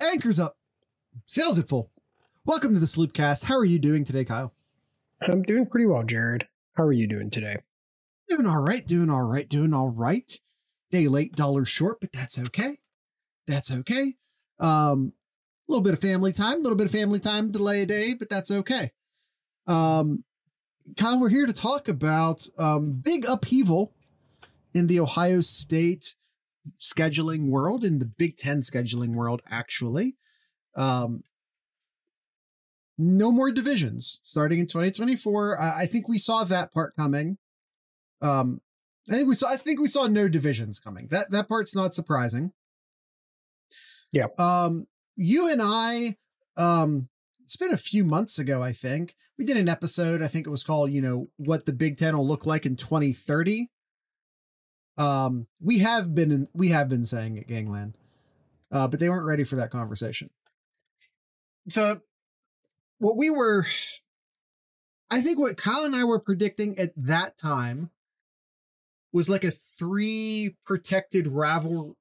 Anchors up. Sails at full. Welcome to the Sloopcast. How are you doing today, Kyle? I'm doing pretty well, Jared. How are you doing today? Doing all right, doing all right, doing all right. Day late, dollar short, but that's okay. That's okay. Um, a little bit of family time, a little bit of family time, delay a day, but that's okay. Um, Kyle, we're here to talk about um, big upheaval in the Ohio State scheduling world, in the Big Ten scheduling world, actually. Um, no more divisions starting in 2024. I, I think we saw that part coming. Um, I think we saw. I think we saw no divisions coming. That that part's not surprising. Yeah. Um, you and I, um, it's been a few months ago. I think we did an episode. I think it was called, you know, what the Big Ten will look like in 2030. Um, we have been in, we have been saying it, Gangland, uh, but they weren't ready for that conversation. The what we were, I think, what Kyle and I were predicting at that time was like a three protected rival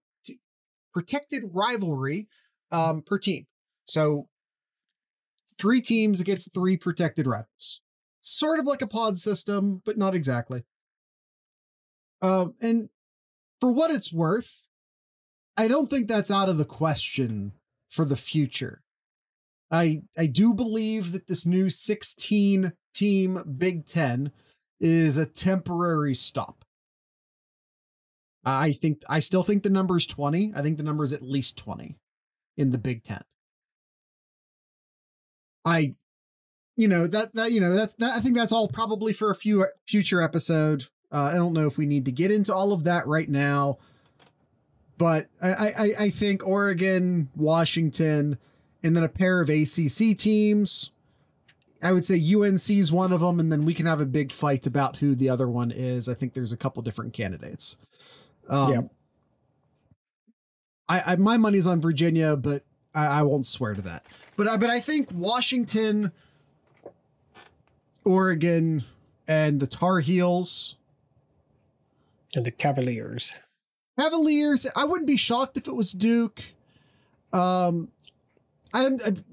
protected rivalry um, per team. So three teams against three protected rivals. Sort of like a pod system, but not exactly. Um, and for what it's worth, I don't think that's out of the question for the future. I I do believe that this new 16 team Big 10 is a temporary stop. I think I still think the number is 20. I think the number is at least 20 in the Big 10. I you know that that you know that's that I think that's all probably for a few future episode. Uh, I don't know if we need to get into all of that right now, but I I, I think Oregon, Washington, and then a pair of ACC teams. I would say UNC is one of them, and then we can have a big fight about who the other one is. I think there's a couple different candidates. Um, yeah. I, I my money's on Virginia, but I, I won't swear to that. But I but I think Washington, Oregon, and the Tar Heels, and the Cavaliers. Cavaliers. I wouldn't be shocked if it was Duke. Um, I'm, I'm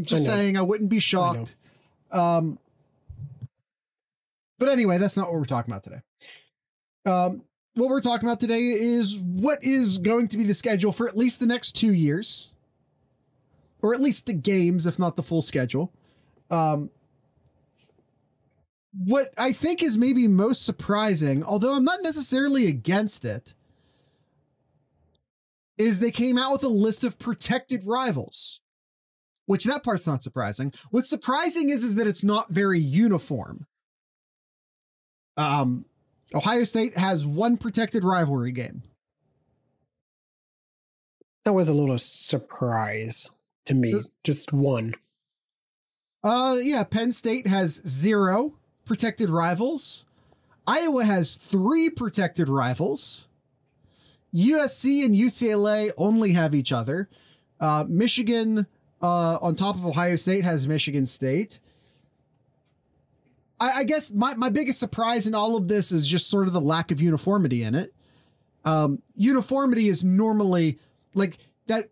just I saying I wouldn't be shocked. Um, but anyway, that's not what we're talking about today. Um, what we're talking about today is what is going to be the schedule for at least the next two years, or at least the games, if not the full schedule. Um, what I think is maybe most surprising, although I'm not necessarily against it, is they came out with a list of protected rivals, which that part's not surprising. What's surprising is, is that it's not very uniform. Um, Ohio State has one protected rivalry game. That was a little surprise to me. Just one. Uh yeah, Penn State has zero protected rivals. Iowa has three protected rivals. USC and UCLA only have each other. Uh, Michigan, uh, on top of Ohio State, has Michigan State. I, I, guess my, my biggest surprise in all of this is just sort of the lack of uniformity in it. Um, uniformity is normally like that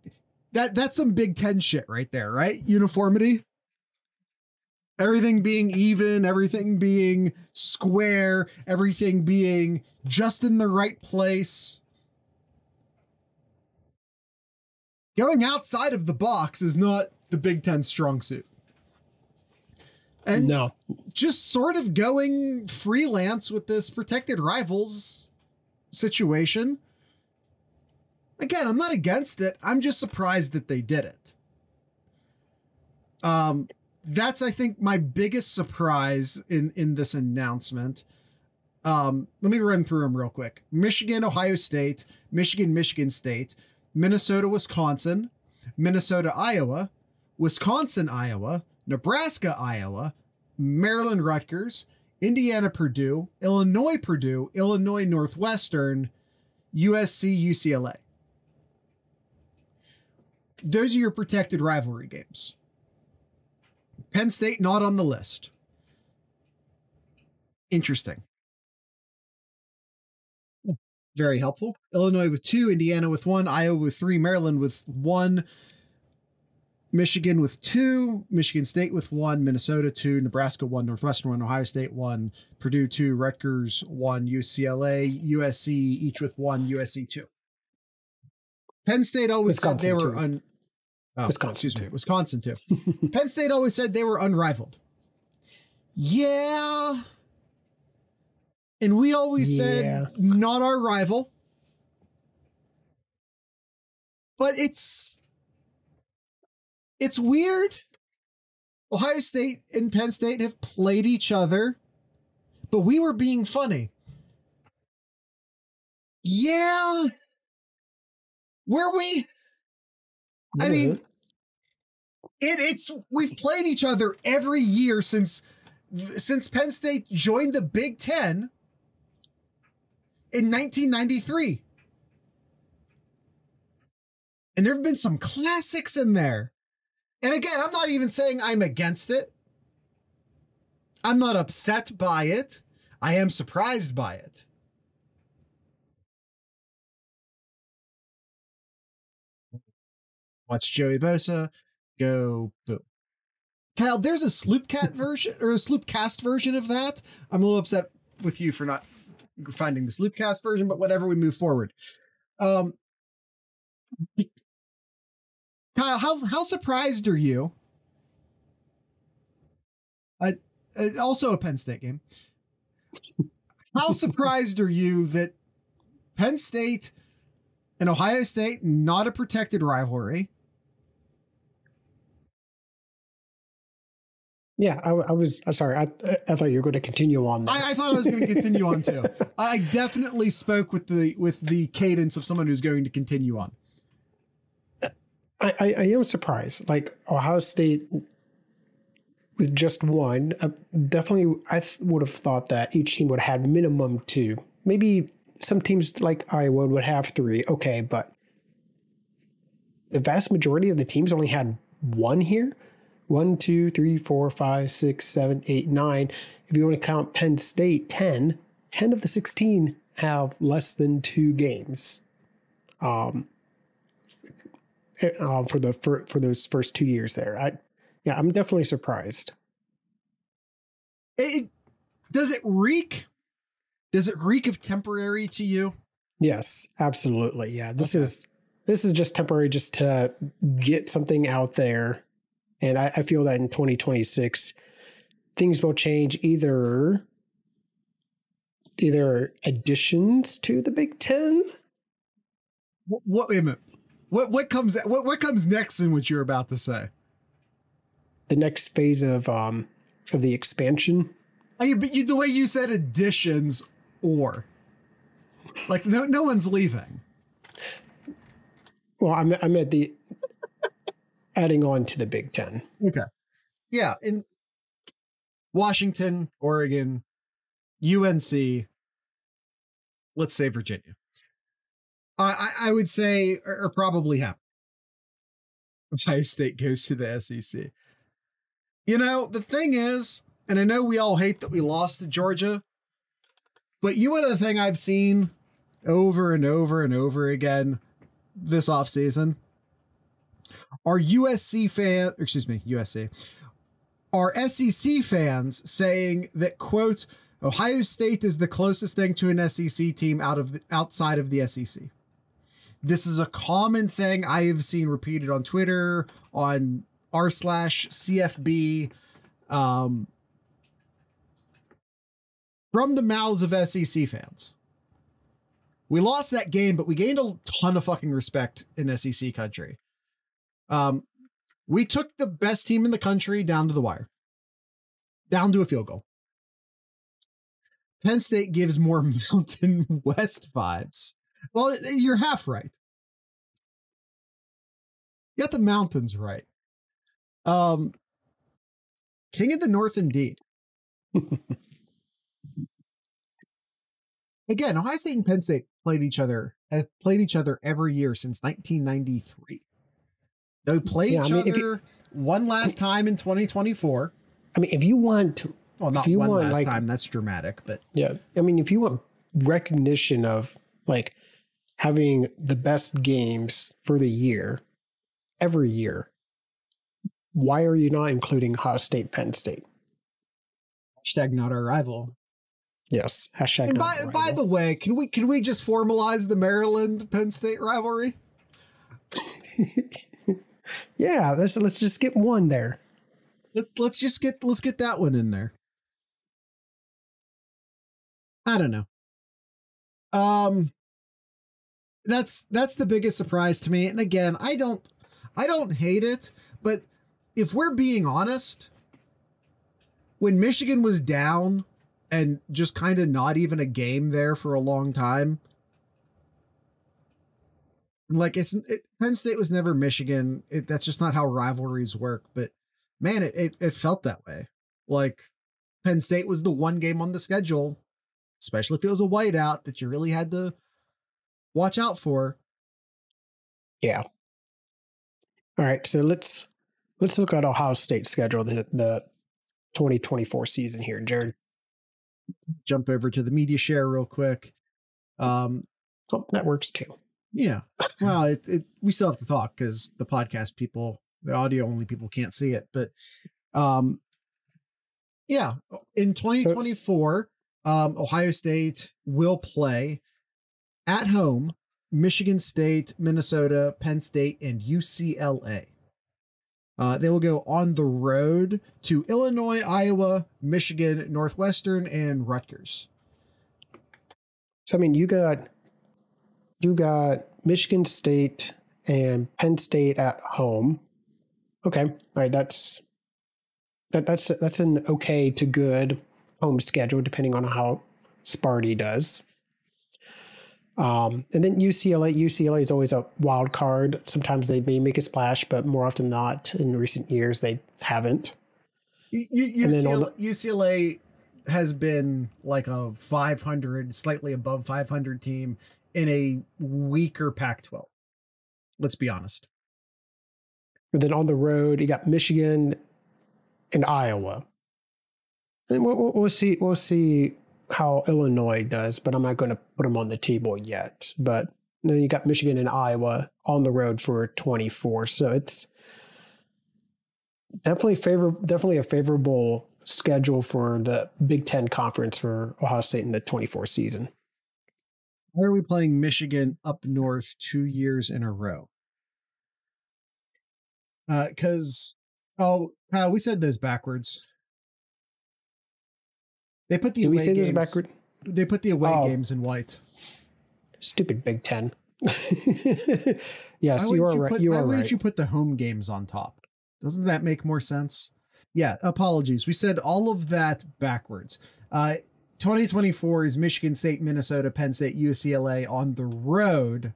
that that's some Big Ten shit right there, right? Uniformity. Everything being even, everything being square, everything being just in the right place. Going outside of the box is not the Big Ten strong suit. And no. just sort of going freelance with this protected rivals situation. Again i'm not against it. I'm just surprised that they did it. Um that's i think my biggest surprise in in this announcement um let me run through them real quick michigan ohio state michigan michigan state minnesota wisconsin minnesota iowa wisconsin iowa Nebraska, Iowa, Maryland, Rutgers, Indiana, Purdue, Illinois, Purdue, Illinois, Northwestern, USC, UCLA. Those are your protected rivalry games. Penn State not on the list. Interesting. Very helpful. Illinois with two, Indiana with one, Iowa with three, Maryland with one, Michigan with two, Michigan State with one, Minnesota two, Nebraska one, Northwestern one, Ohio State one, Purdue two, Rutgers one, UCLA, USC each with one, USC two. Penn State always Wisconsin said they were un. Oh, Wisconsin excuse me. Wisconsin too. Penn State always said they were unrivaled. Yeah. And we always Yeah. said not our rival. But it's it's weird. Ohio State and Penn State have played each other, but we were being funny. Yeah. Were we? I mean, it, it's we've played each other every year since since Penn State joined the Big Ten in 1993. And there have been some classics in there. And again, I'm not even saying I'm against it. I'm not upset by it. I am surprised by it. Watch Joey Bosa go boom. Kyle, there's a Sloopcat version or a Sloopcast version of that. I'm a little upset with you for not finding the Sloopcast version, but whatever, we move forward. Um, Kyle, how how surprised are you? Uh, uh, also a Penn State game. How surprised are you that Penn State and Ohio State, not a protected rivalry, Yeah, I, I was. I'm sorry. I, I thought you were going to continue on. I, I thought I was going to continue on too. I definitely spoke with the with the cadence of someone who's going to continue on. I, I, I am surprised. Like Ohio State with just one, uh, definitely I th- would have thought that each team would have had minimum two. Maybe some teams like Iowa would have three. Okay, but the vast majority of the teams only had one here. One, two, three, four, five, six, seven, eight, nine. If you want to count Penn State, 10. 10 of the 16 have less than two games. Um, uh, for the for, for those first two years there. I yeah, I'm definitely surprised. It, does it reek? Does it reek of temporary to you? Yes, absolutely. Yeah, this Okay. is this is just temporary, just to get something out there, and I, I feel that in 2026 things will change either either additions to the Big Ten. What, what wait a minute. What what comes what what comes next in what you're about to say? The next phase of um of the expansion. I mean, but you, the way you said additions or like no no one's leaving. Well, I'm I'm at the adding on to the Big Ten. Okay. Yeah, in Washington, Oregon, UNC, let's say Virginia. I I, would say or, or probably happen. Ohio State goes to the SEC. You know, the thing is, and I know we all hate that we lost to Georgia, but you know the thing I've seen over and over and over again this offseason? Are USC fan, excuse me, USC, are SEC fans saying that quote Ohio State is the closest thing to an SEC team out of the, outside of the SEC. This is a common thing I have seen repeated on Twitter, on r slash CFB, um, from the mouths of SEC fans. We lost that game, but we gained a ton of fucking respect in SEC country. Um, we took the best team in the country down to the wire, down to a field goal. Penn State gives more Mountain West vibes. Well, you're half right. You got the mountains right. Um, King of the North, indeed. Again, Ohio State and Penn State played each other have played each other every year since 1993. They play Yeah, I each mean, if you- other one last time in 2024. I mean, if you want Well, not you one want, last like- time. That's dramatic, but Yeah. I mean, if you want recognition of Like having the best games for the year every year. Why are you not including Ohio State, Penn State? Hashtag not our rival. Yes. Hashtag. And by, by the way, can we can we just formalize the Maryland Penn State rivalry? yeah, let's let's just get one there. Let, let's just get let's get that one in there. I don't know. Um that's that's the biggest surprise to me. And again, I don't I don't hate it, but if we're being honest, when Michigan was down and just kind of not even a game there for a long time, like it's it, Penn State was never Michigan. It, that's just not how rivalries work. But man, it, it it felt that way. Like Penn State was the one game on the schedule, especially if it was a whiteout that you really had to watch out for. Yeah. All right, so let's let's look at Ohio State's schedule the the 2024 season here, Jared. Jump over to the media share real quick. Um, Oh, that works too. Yeah. Well, it, it we still have to talk because the podcast people, the audio only people can't see it. But um, yeah, in 2024, um, Ohio State will play at home Michigan State, Minnesota, Penn State, and UCLA. Uh, they will go on the road to Illinois, Iowa, Michigan, Northwestern, and Rutgers. So I mean, you got you got Michigan State and Penn State at home. Okay, all right, that's that that's that's an okay to good home schedule depending on how Sparty does. Um, and then UCLA, UCLA is always a wild card. Sometimes they may make a splash, but more often than not, in recent years they haven't. U- U- And then on UCLA, UCLA has been like a 500, slightly above 500 team in a weaker Pac 12. Let's be honest. And then on the road, you got Michigan and Iowa. And we'll, we'll, we'll see. We'll see how Illinois does, but I'm not going to put them on the table yet. But then you got Michigan and Iowa on the road for 24, so it's definitely favor. Definitely a favorable schedule for the Big Ten conference for Ohio State in the 24 season. Why are we playing Michigan up north two years in a row? Uh because, oh, Kyle, we said those backwards. They put the Did we away say games. backward? They put the away Oh. games in white. Stupid Big Ten. Yes, you are right. put- you why are wouldn't you put the home games on top? Doesn't that make more sense? Yeah, apologies. We said all of that backwards. Uh 2024 is Michigan State, Minnesota, Penn State, UCLA on the road.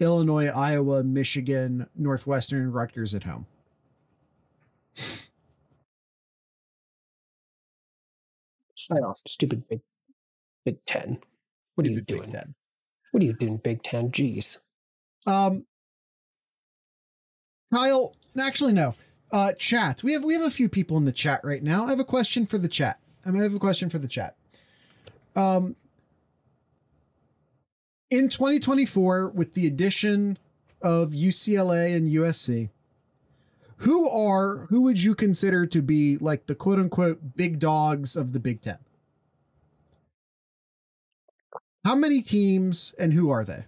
Illinois, Iowa, Michigan, Northwestern, Rutgers at home. Stupid Big Big Ten. What are you Stupid doing? Ten. What are you doing, Big Ten? Jeez. Um, Kyle, actually no. Uh, chat. We have we have a few people in the chat right now. I have a question for the chat. I, mean, I have a question for the chat. Um, in 2024, with the addition of UCLA and USC, who are who would you consider to be like the quote unquote big dogs of the Big Ten? How many teams and who are they?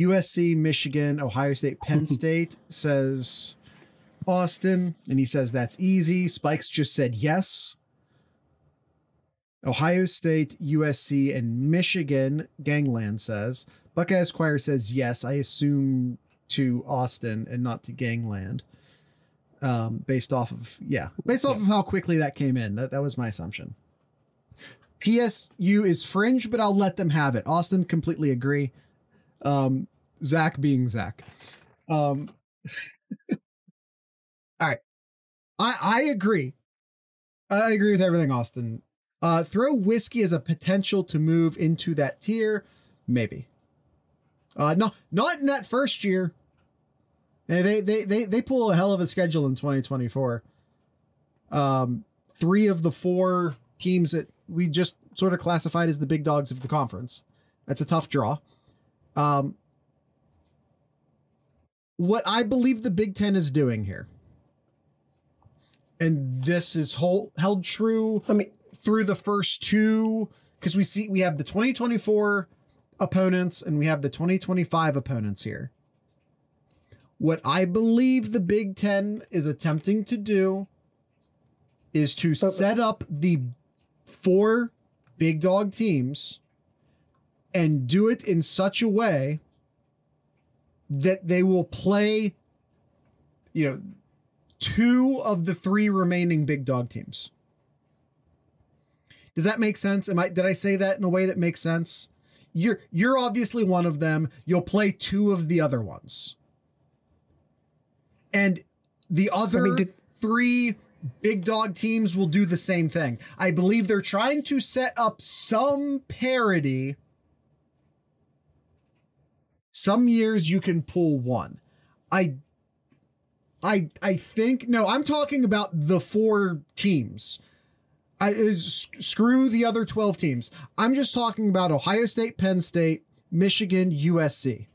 USC, Michigan, Ohio State, Penn State says Austin, and he says that's easy. Spikes just said yes. Ohio State, USC, and Michigan, Gangland says. Buckeyes Choir says yes. I assume to Austin and not to Gangland. Um, based off of yeah, based off of how quickly that came in. That that was my assumption. PSU is fringe, but I'll let them have it. Austin completely agree. Um, Zach being Zach. Um, all right. I I agree. I agree with everything, Austin. Uh, throw whiskey as a potential to move into that tier, maybe. Uh, no, not in that first year. They they they they pull a hell of a schedule in 2024. Um, three of the four teams that we just sort of classified as the big dogs of the conference. That's a tough draw. Um, what I believe the Big Ten is doing here, and this is whole, held true I mean, through the first two, because we see we have the 2024 opponents and we have the 2025 opponents here. What I believe the Big Ten is attempting to do is to set up the four big dog teams and do it in such a way that they will play, you know, two of the three remaining big dog teams. Does that make sense? Am I did I say that in a way that makes sense? You're you're obviously one of them. You'll play two of the other ones. And the other did- three big dog teams will do the same thing. I believe they're trying to set up some parity. Some years you can pull one. I I I think no, I'm talking about the four teams. I screw the other 12 teams. I'm just talking about Ohio State, Penn State, Michigan, USC.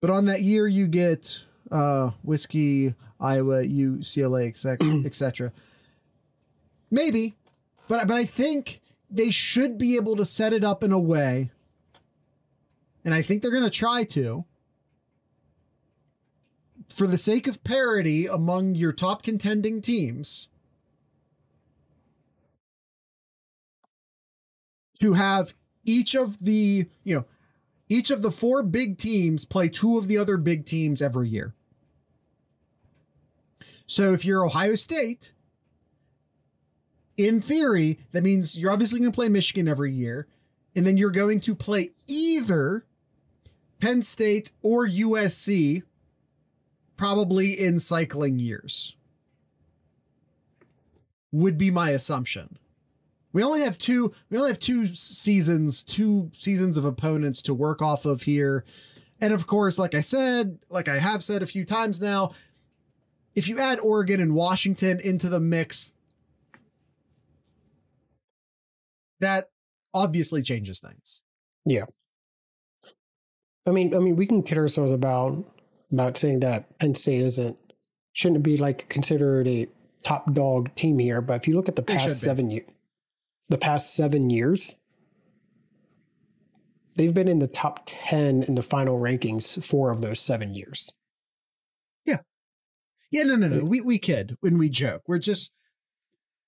But on that year, you get uh, whiskey, Iowa, UCLA, etc., etc. Maybe, but but I think they should be able to set it up in a way, and I think they're going to try to. For the sake of parity among your top contending teams, to have each of the, you know, each of the four big teams play two of the other big teams every year. So if you're Ohio State, in theory, that means you're obviously going to play Michigan every year, and then you're going to play either Penn State or USC probably in cycling years. Would be my assumption. We only have two we only have two seasons, two seasons of opponents to work off of here. And of course, like I said, like I have said a few times now, if you add Oregon and Washington into the mix, that obviously changes things. Yeah. I mean, I mean, we can kid ourselves about about saying that Penn State isn't shouldn't be like considered a top dog team here. But if you look at the past seven years, the past seven years, they've been in the top ten in the final rankings four of those seven years. Yeah, yeah, no, no, no. We we kid when we joke. We're just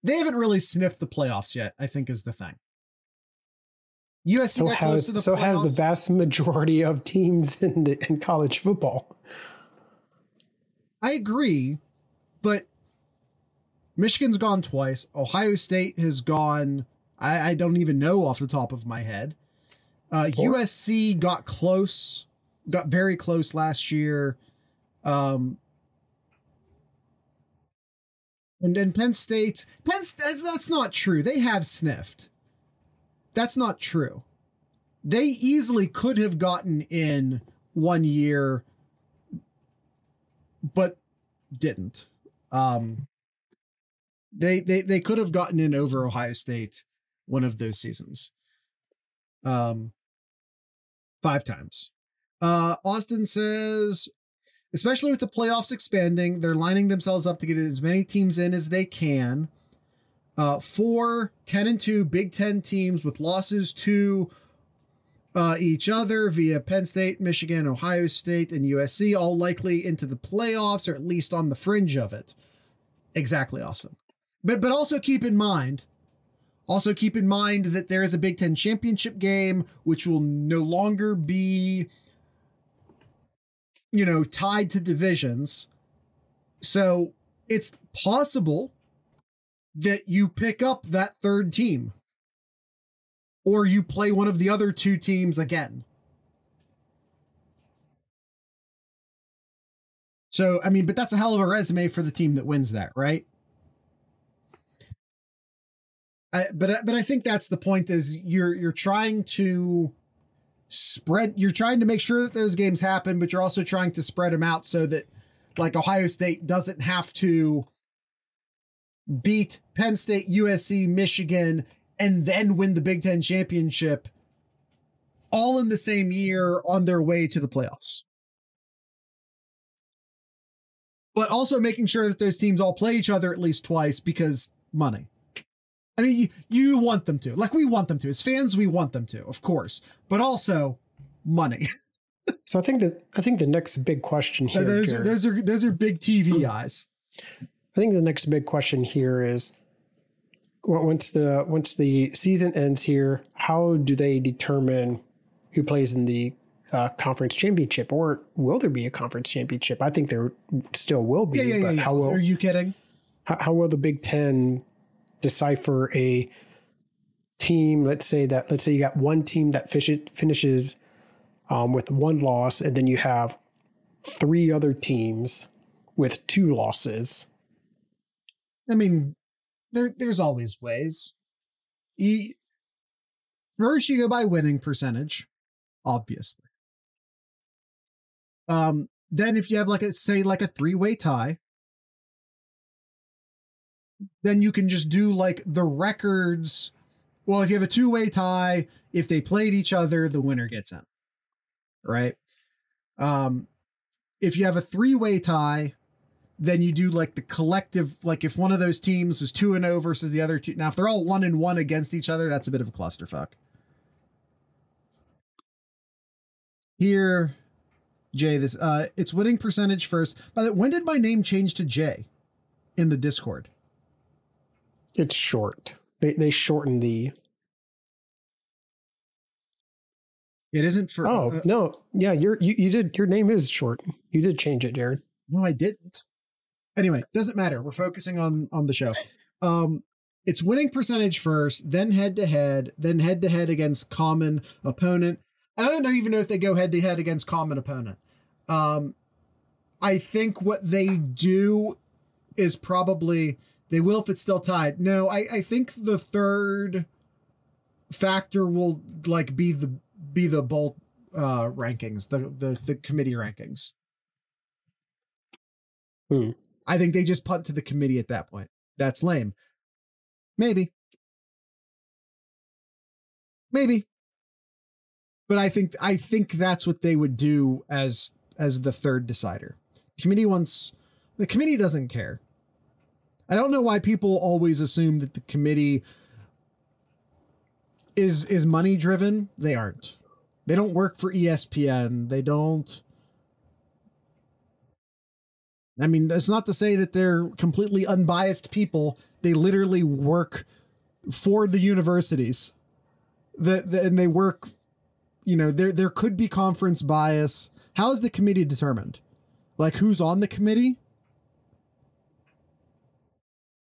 they haven't really sniffed the playoffs yet. I think is the thing. USC So got close has to the so has the vast majority of teams in the, in college football. I agree, but Michigan's gone twice. Ohio State has gone. I, I don't even know off the top of my head. Uh, USC got close, got very close last year. Um, and then Penn State, Penn State, that's not true. They have sniffed. That's not true. They easily could have gotten in one year, but didn't. Um, they they they could have gotten in over Ohio State one of those seasons. Um, five times. Uh, Austin says, especially with the playoffs expanding, they're lining themselves up to get as many teams in as they can. Uh, four 10 and 2 Big Ten teams with losses to uh, each other via Penn State, Michigan, Ohio State, and USC, all likely into the playoffs or at least on the fringe of it. Exactly, Austin. But but also keep in mind, also keep in mind that there is a Big Ten championship game, which will no longer be, you know, tied to divisions. So it's possible that you pick up that third team or you play one of the other two teams again. So, I mean, but that's a hell of a resume for the team that wins that, right? I, but I- but I think that's the point is you're you're trying to spread you're trying to make sure that those games happen but you're also trying to spread them out so that like Ohio State doesn't have to beat Penn State, USC, Michigan, and then win the Big Ten championship all in the same year on their way to the playoffs. But also making sure that those teams all play each other at least twice because money. I mean, you, you want them to. Like, we want them to. As fans, we want them to, of course. But also, money. So I think that I think the next big question here. those, are, those are those are big TV eyes. I think the next big question here is once the once the season ends here, how do they determine who plays in the uh, conference championship, or will there be a conference championship? I think there still will be. Yeah, yeah, yeah. How will Are you kidding? how, how will the Big Ten decipher a team? Let's say that let's say you got one team that fish, finishes um, with one loss, and then you have three other teams with two losses. I mean, there there's always ways. First, you go by winning percentage, obviously. Um, then if you have like a say like a three way tie, then you can just do like the records. Well, if you have a two way tie, if they played each other, the winner gets in. Right. Um, if you have a three way tie, then you do like the collective like if one of those teams is 2 and 0 versus the other two now if they're all 1 and 1 against each other that's a bit of a clusterfuck here jay this uh it's winning percentage first by the when did my name change to jay in the discord It's short. They they shorten the. it isn't for Oh uh, no, yeah, your you, you did your name is short. You did change it, Jared. no i didn't anyway doesn't matter. We're focusing on on the show. Um it's winning percentage first then head to head then head to head against common opponent. I don't even know if they go head to head against common opponent. Um i think what they do is probably they will if it's still tied. No i i think the third factor will like be the be the bolt uh rankings the the, the committee rankings. Hmm. I think they just punt to the committee at that point. That's lame. Maybe. Maybe. But I think I think that's what they would do as as the third decider. Committee wants the committee doesn't care. I don't know why people always assume that the committee is is money driven. They aren't. They don't work for ESPN. They don't I mean, that's not to say that they're completely unbiased people. They literally work for the universities. That and they work, you know, there there could be conference bias. How is the committee determined? Like who's on the committee?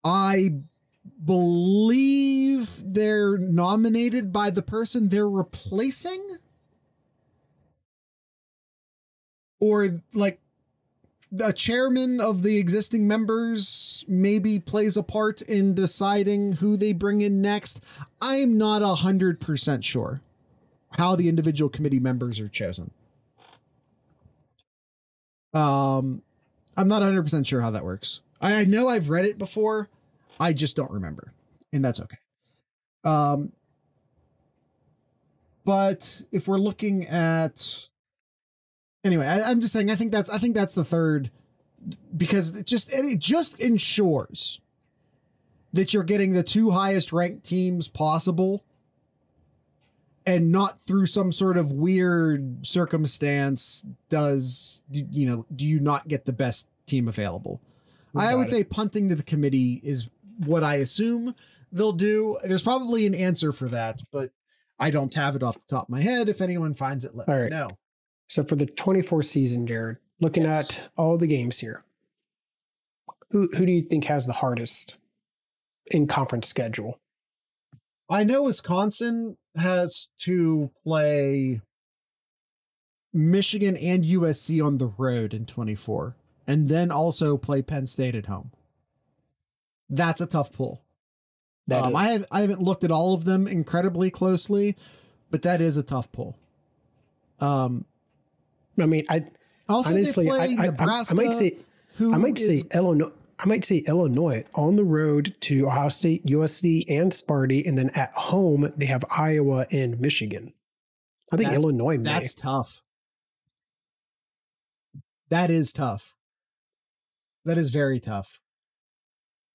I believe they're nominated by the person they're replacing. Or like the chairman of the existing members maybe plays a part in deciding who they bring in next. I'm not a hundred percent sure how the individual committee members are chosen. Um, I'm not 100 percent sure how that works. I, I know I've read it before, I just don't remember, and that's okay. Um, but if we're looking at anyway, I, I'm just saying. I think that's. I think that's the third, because it just it just ensures that you're getting the two highest ranked teams possible, and not through some sort of weird circumstance does you know do you not get the best team available. I would it. say punting to the committee is what I assume they'll do. There's probably an answer for that, but I don't have it off the top of my head. If anyone finds it, let All me right. know. So for the 24 season, Jared, looking Yes. at all the games here, who who do you think has the hardest in conference schedule? I know Wisconsin has to play Michigan and USC on the road in 24, and then also play Penn State at home. That's a tough pull. That um, I have I haven't looked at all of them incredibly closely, but that is a tough pull. Um, I mean, I also honestly, I, play I, I, I might say who I might is- say Illinois. I might say Illinois on the road to Ohio State, USC, and Sparty, and then at home they have Iowa and Michigan. I think That's- Illinois may. That's tough. That is tough. That is very tough.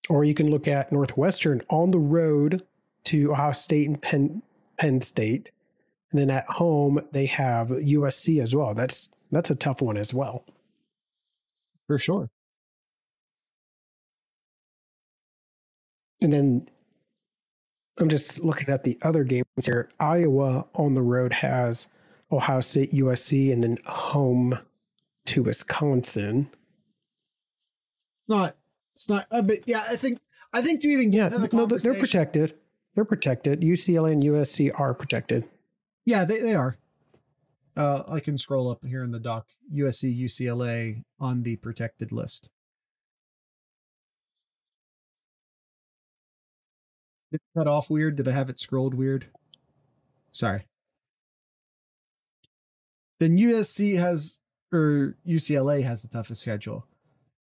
Or you can look at Northwestern on the road to Ohio State and Penn Penn State, and then at home they have USC as well. That's that's a tough one as well. For sure. And then I'm just looking at the other games here. Iowa on the road has Ohio State, USC, and then home to Wisconsin. Not it's not uh, but yeah, I think I think to even get Yeah, into the no, they're protected. They're protected. UCLA and USC are protected. Yeah, they, they are. Uh, I can scroll up here in the doc. USC, UCLA on the protected list. Did it cut off weird? Did I have it scrolled weird? Sorry. Then USC has or UCLA has the toughest schedule.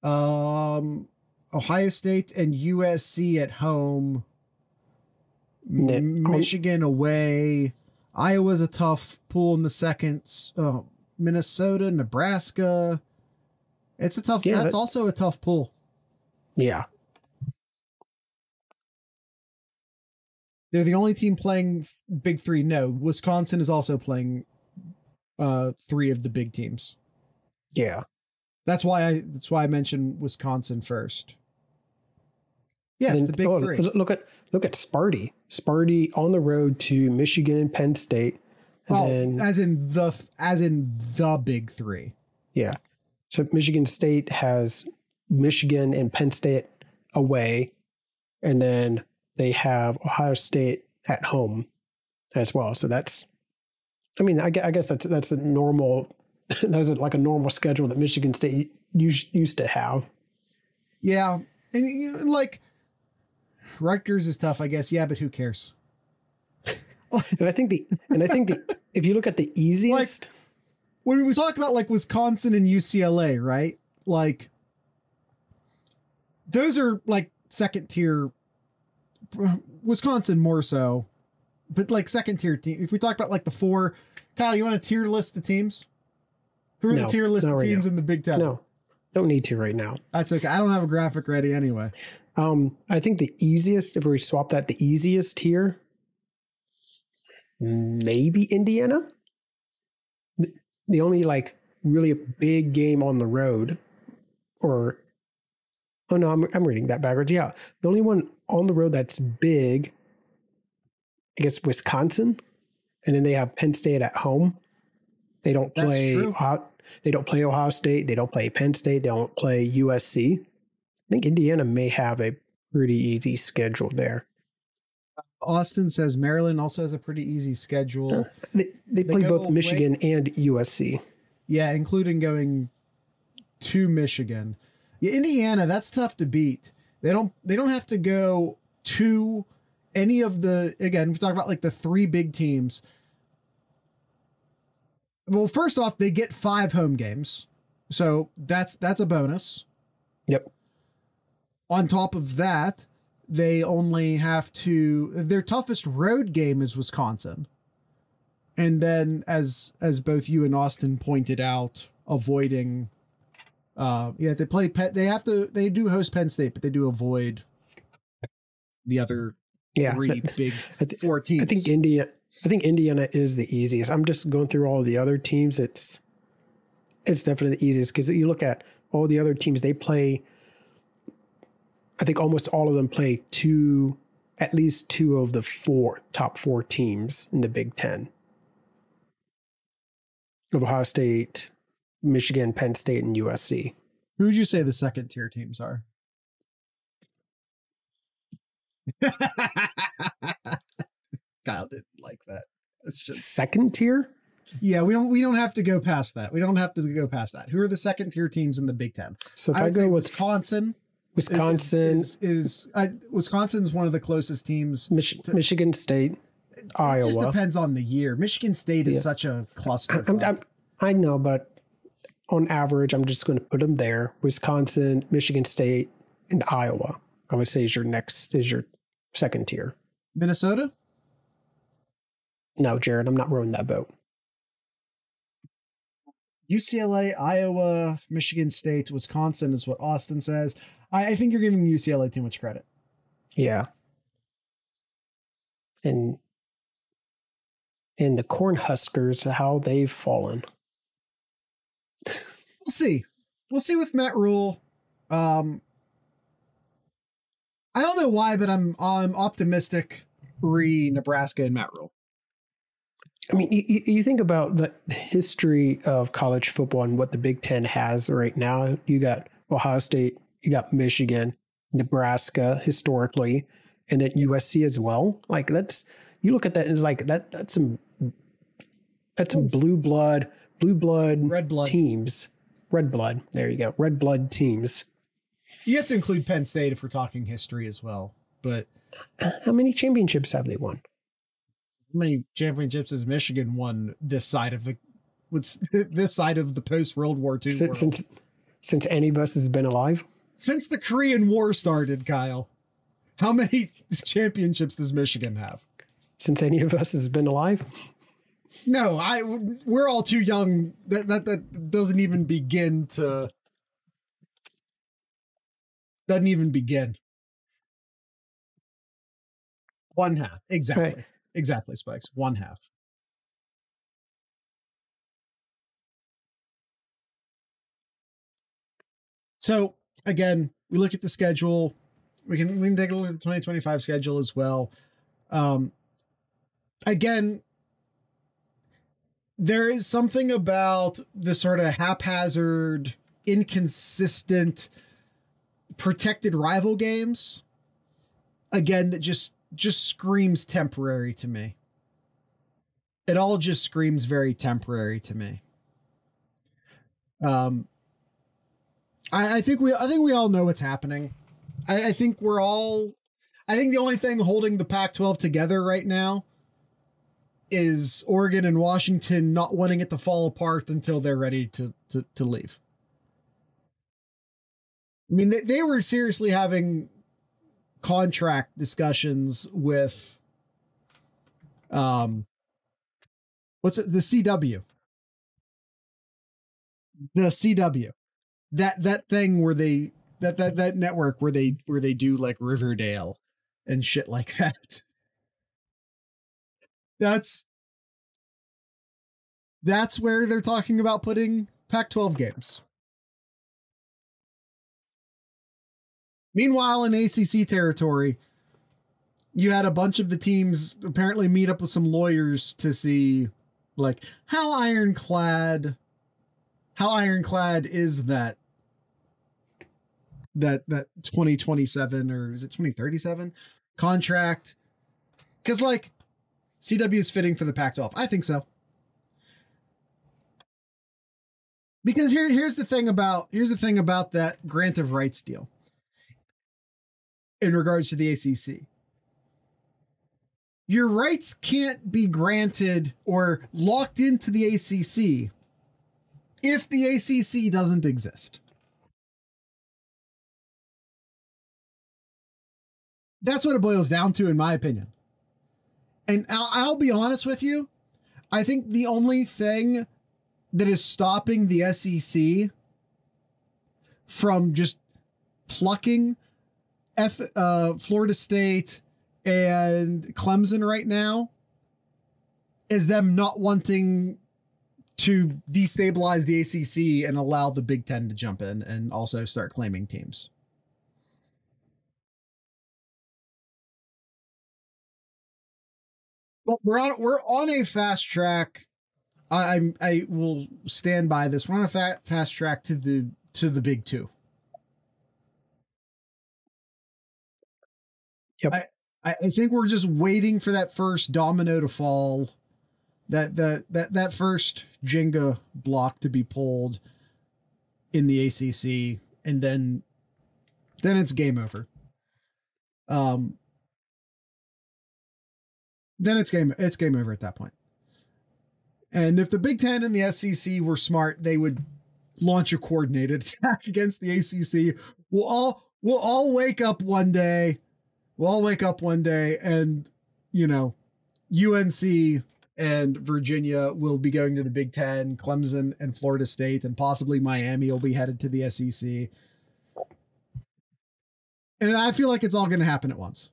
Um, Ohio State and USC at home. Michigan away. Iowa's a tough pool in the second. Uh, Minnesota, Nebraska. It's a tough. Yeah, that's that- also a tough pool. Yeah. They're the only team playing Big Three. No, Wisconsin is also playing uh, three of the big teams. Yeah. That's why I. That's why I mentioned Wisconsin first. Yes, the big oh, three. Look at look at Sparty. Sparty on the road to Michigan and Penn State. And Oh, then as in the as in the big three. yeah. So Michigan State has Michigan and Penn State away. And then they have Ohio State at home as well. So that's I mean, I guess that's that's a normal that's like a normal schedule that Michigan State used used to have. Yeah, and like Rutgers is tough, I guess. Yeah, but who cares? And I think the and I think the if you look at the easiest when we talk about like Wisconsin and UCLA, right? Like those are like second tier Wisconsin more so. But like second tier team. If we talk about like the four Kyle, you want to tier list the teams? Who are the No, tier list of right teams now. in the Big Ten? no, don't need to right now. That's okay. I don't have a graphic ready anyway. Um, I think the easiest, if we swap that, the easiest here, maybe Indiana. The- only like really big game on the road, or oh no, I'm I'm reading that backwards. Yeah, the only one on the road that's big, I guess Wisconsin, and then they have Penn State at home. They don't That's play. Ohio, they don't play Ohio State. They don't play Penn State. They don't play USC. I think Indiana may have a pretty easy schedule there. Austin says Maryland also has a pretty easy schedule. Uh, they, they, They play both away- Michigan and USC. Yeah, including going to Michigan. Yeah, Indiana, that's tough to beat. They don't they don't have to go to any of the again, we talk about like the three big teams. Well, first off, they get five home games. So that's that's a bonus. Yep. On top of that, they only have to their toughest road game is Wisconsin. And then as as both you and Austin pointed out, avoiding uh yeah, they play Penn they have to they do host Penn State, but they do avoid the other Yeah. three big I, th- four teams. I think India. I think Indiana is the easiest. I'm just going through all the other teams. It's it's definitely the easiest because you look at all the other teams. They play. I think almost all of them play two, at least two of the four top four teams in the Big Ten. Of Ohio State, Michigan, Penn State, and USC. Who would you say the second tier teams are? Kyle didn't like that. It's just Second tier? yeah. We don't we don't have to go past that. We don't have to go past that. Who are the second tier teams in the Big Ten? So if I, would go with Wisconsin, is- Wisconsin, is, is, I, Wisconsin's one of the closest teams. Mich- Michigan State, It just depends on the year. Michigan State is Yeah. such a cluster. I'm, I'm, I know, but on average, I'm just going to put them there. Wisconsin, Michigan State, and Iowa. I would say is your next is your second tier. Minnesota? No, Jared, I'm not rowing that boat. UCLA, Iowa, Michigan State, Wisconsin is what Austin says. I, I think you're giving UCLA too much credit. Yeah. And and the Cornhuskers, how they've fallen. we'll see. We'll see with Matt Rhule. Um, I don't know why, but I'm I'm optimistic re Nebraska and Matt Rhule. I mean, you, you think about the history of college football and what the Big Ten has right now. You got Ohio State, you got Michigan, Nebraska historically, and then USC as well. Like that's you look at that and like that that's some that's some blue blood, blue blood, red blood teams. Red blood. There you go. Red blood teams. You have to include Penn State if we're talking history as well. But how many championships have they won? How many championships has Michigan won this side of the what's this side of the post World War II since, since since any of us has been alive? Since the Korean War started, Kyle. How many championships does Michigan have? Since any of us has been alive? No, I we're all too young. That that that doesn't even begin to doesn't even begin. One half. Exactly. Right. Exactly, Spikes. One half. So again, we look at the schedule. We can we can take a look at the 2025 schedule as well. Um again, there is something about the sort of haphazard, inconsistent, protected rival games. Again, that just just screams temporary to me. It all just screams very temporary to me. Um, I, I think we I think we all know what's happening. I, I think we're all. I think the only thing holding the Pac-12 together right now is Oregon and Washington not wanting it to fall apart until they're ready to to, to leave. I mean, they, they were seriously having contract discussions with um what's it the CW the CW that that thing where they that that that network where they where they do like Riverdale and shit like that. That's that's where they're talking about putting Pac-12 games. Meanwhile, in ACC territory, you had a bunch of the teams apparently meet up with some lawyers to see, like, how ironclad, how ironclad is that that that 2027 or is it 2037 contract? Because like cw is fitting for the pac 12 i think so. Because here here's the thing about here's the thing about that grant of rights deal in regards to the ACC. Your rights can't be granted or locked into the ACC if the ACC doesn't exist. That's what it boils down to, in my opinion. And I'll, I'll be honest with you. I think the only thing that is stopping the SEC from just plucking F, uh, Florida State and Clemson right now is them not wanting to destabilize the ACC and allow the Big Ten to jump in and also start claiming teams. Well, we're on we're on a fast track. I, I'm I will stand by this. We're on a fa- fast track to the to the Big Two. Yep. I, I think we're just waiting for that first domino to fall, that that that that first Jenga block to be pulled in the ACC, and then then it's game over. Um, then it's game it's game over at that point. And if the Big Ten and the SEC were smart, they would launch a coordinated attack against the ACC. We'll all we'll all wake up one day. We'll all wake up one day and, you know, UNC and Virginia will be going to the Big Ten, Clemson and Florida State, and possibly Miami will be headed to the SEC. And I feel like it's all going to happen at once.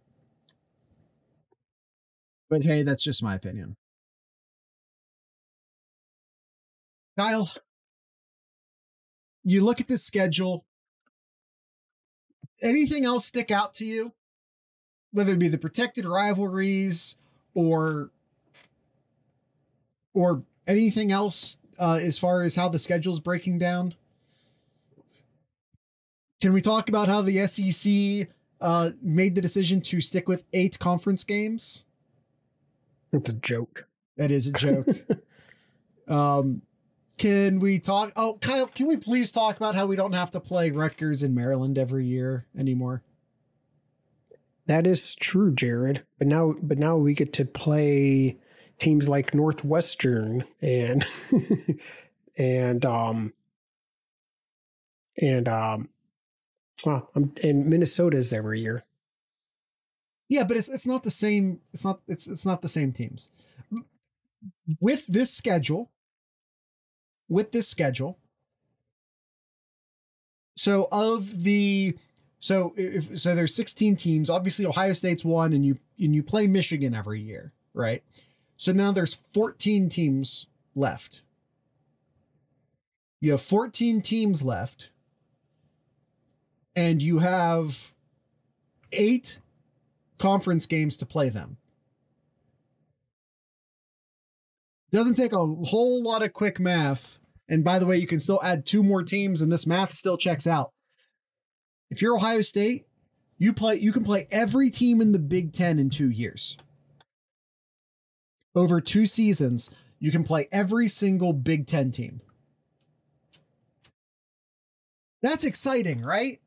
But hey, that's just my opinion. Kyle, you look at this schedule. Anything else stick out to you? Whether it be the protected rivalries or or anything else uh, as far as how the schedule's breaking down? Can we talk about how the SEC uh, made the decision to stick with eight conference games? It's a joke. That is a joke. um, can we talk? Oh, Kyle, can we please talk about how we don't have to play Rutgers in Maryland every year anymore? That is true, Jared. But now, but now we get to play teams like Northwestern and and um and um well, I'm, and Minnesota's every year. Yeah, but it's it's not the same. It's not it's it's not the same teams. With this schedule, with this schedule, so of the so if so there's 16 teams. Obviously, Ohio State's one, and you and you play Michigan every year, right? So now there's 14 teams left. You have 14 teams left, and you have eight conference games to play them. Doesn't take a whole lot of quick math. And by the way, you can still add two more teams, and this math still checks out. If you're Ohio State, you play you can play every team in the Big Ten in two years over two seasons, you can play every single Big Ten team. That's exciting, right?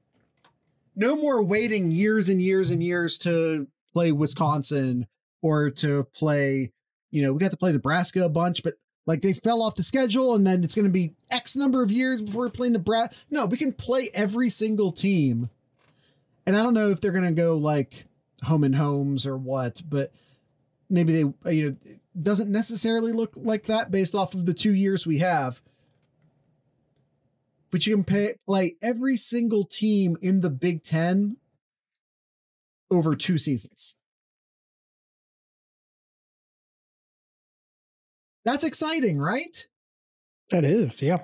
No more waiting years and years and years to play Wisconsin or to play, you know, we got to play Nebraska a bunch, but like they fell off the schedule and then it's going to be X number of years before we're playing Nebraska. No, we can play every single team. And I don't know if they're going to go like home and homes or what, but maybe they, you know, doesn't necessarily look like that based off of the two years we have. But you can pay, play every single team in the Big Ten over two seasons. That's exciting, right? That is, yeah.